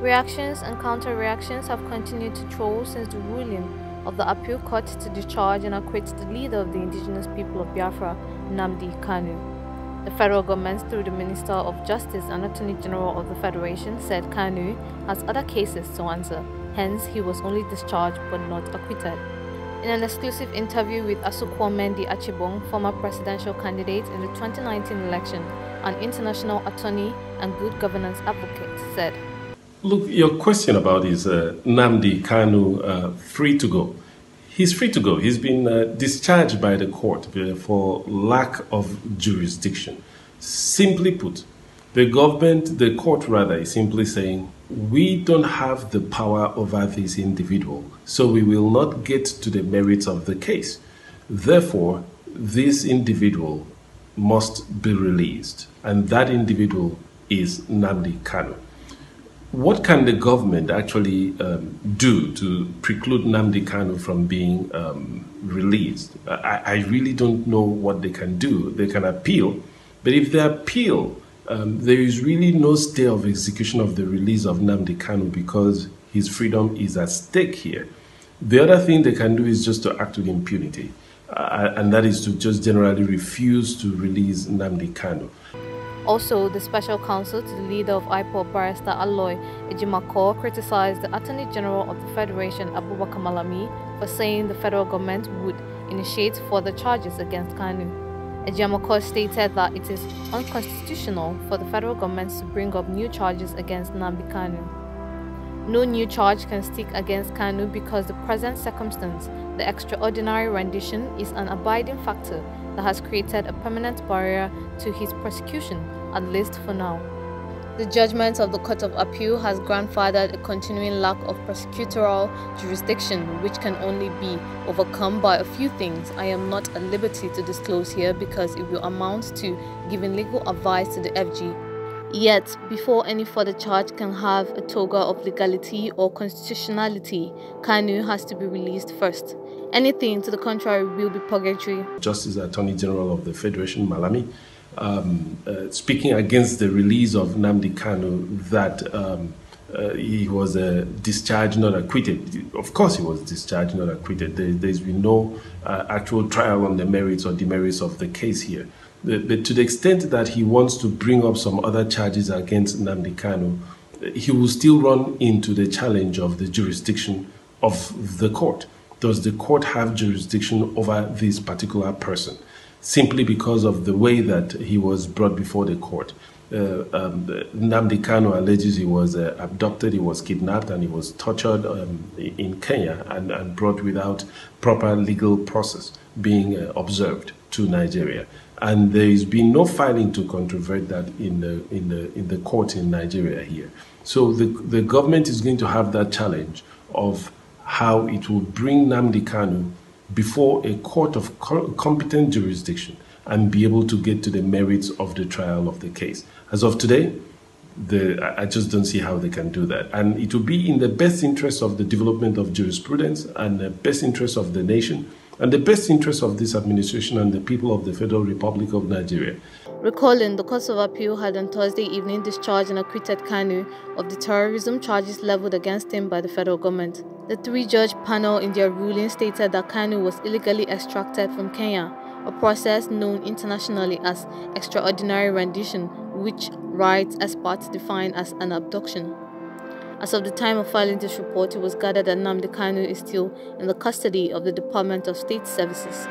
Reactions and counter-reactions have continued to troll since the ruling of the appeal court to discharge and acquit the leader of the indigenous people of Biafra, Nnamdi Kanu. The federal government, through the Minister of Justice and Attorney General of the Federation, said Kanu has other cases to answer, hence he was only discharged but not acquitted. In an exclusive interview with Asuquo-Mendie Archibong, former presidential candidate in the 2019 election, an international attorney and good governance advocate, said, Look, your question about is uh, Nnamdi Kanu uh, free to go? He's free to go. He's been uh, discharged by the court for lack of jurisdiction. Simply put, the government, the court rather, is simply saying, we don't have the power over this individual, so we will not get to the merits of the case. Therefore, this individual must be released, and that individual is Nnamdi Kanu. What can the government actually um, do to preclude Nnamdi Kanu from being um, released? I, I, really don't know what they can do. They can appeal, but if they appeal, um, there is really no stay of execution of the release of Nnamdi Kanu because his freedom is at stake here. The other thing they can do is just to act with impunity, uh, and that is to just generally refuse to release Nnamdi Kanu. Also, the special counsel to the leader of IPOB, Barrister Aloy Ejimakor, criticized the Attorney General of the Federation, Abubakar Malami, for saying the federal government would initiate further charges against Kanu. Ejimakor stated that it is unconstitutional for the federal government to bring up new charges against Nnamdi Kanu. No new charge can stick against Kanu because the present circumstance, the extraordinary rendition, is an abiding factor that has created a permanent barrier to his prosecution, at least for now. The judgment of the Court of Appeal has grandfathered a continuing lack of prosecutorial jurisdiction, which can only be overcome by a few things I am not at liberty to disclose here because it will amount to giving legal advice to the FG. Yet, before any further charge can have a toga of legality or constitutionality, Kanu has to be released first. Anything to the contrary will be purgatory. Justice Attorney General of the Federation, Malami, um, uh, speaking against the release of Nnamdi Kanu, that um, uh, he was uh, discharged, not acquitted. Of course, he was discharged, not acquitted. There, has been no uh, actual trial on the merits or demerits of the case here. But, to the extent that he wants to bring up some other charges against Nnamdi Kanu, he will still run into the challenge of the jurisdiction of the court. Does the court have jurisdiction over this particular person? Simply because of the way that he was brought before the court? Uh, um, Nnamdi Kanu alleges he was uh, abducted, he was kidnapped, and he was tortured um, in Kenya and, and, brought without proper legal process being uh, observed to Nigeria. And there has been no filing to controvert that in the, in the, in the court in Nigeria here. So the, the government is going to have that challenge of how it will bring Nnamdi Kanu before a court of competent jurisdiction and be able to get to the merits of the trial of the case. As of today, the, I just don't see how they can do that. And it will be in the best interest of the development of jurisprudence and the best interest of the nation and the best interest of this administration and the people of the Federal Republic of Nigeria. Recalling, the Court of Appeal had on Thursday evening discharged and acquitted Kanu of the terrorism charges leveled against him by the federal government. The three-judge panel in their ruling stated that Kanu was illegally extracted from Kenya, a process known internationally as extraordinary rendition, which rights experts define as an abduction. As of the time of filing this report, it was gathered that Nnamdi Kanu is still in the custody of the Department of State Services.